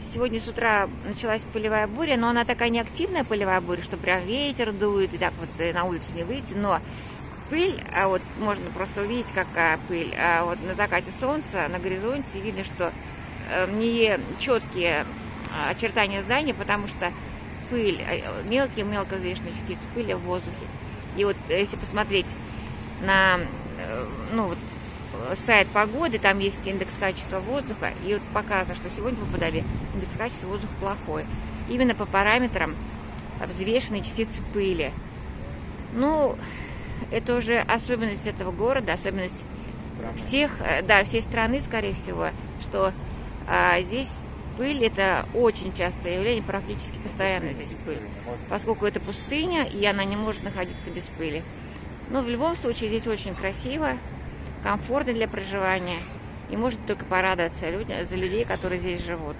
сегодня с утра началась пылевая буря, но она такая не активная пылевая буря, что прям ветер дует, и так вот э, на улицу не выйти, но пыль, а вот можно просто увидеть, какая пыль. А вот на закате солнца, на горизонте видно, что э, не четкие а, очертания здания, потому что пыль, э, мелкие-мелко взвешенные частицы пыли в воздухе. И вот если посмотреть на ну, сайт погоды, там есть индекс качества воздуха, и вот показано, что сегодня в Абу-Даби индекс качества воздуха плохой. Именно по параметрам взвешенной частицы пыли. Ну, это уже особенность этого города, особенность всех, э, да, всей страны, скорее всего, что а, здесь пыль это очень частое явление, практически постоянно здесь пыль, поскольку это пустыня, и она не может находиться без пыли. Но в любом случае здесь очень красиво, комфортно для проживания. И может только порадоваться за людей, которые здесь живут.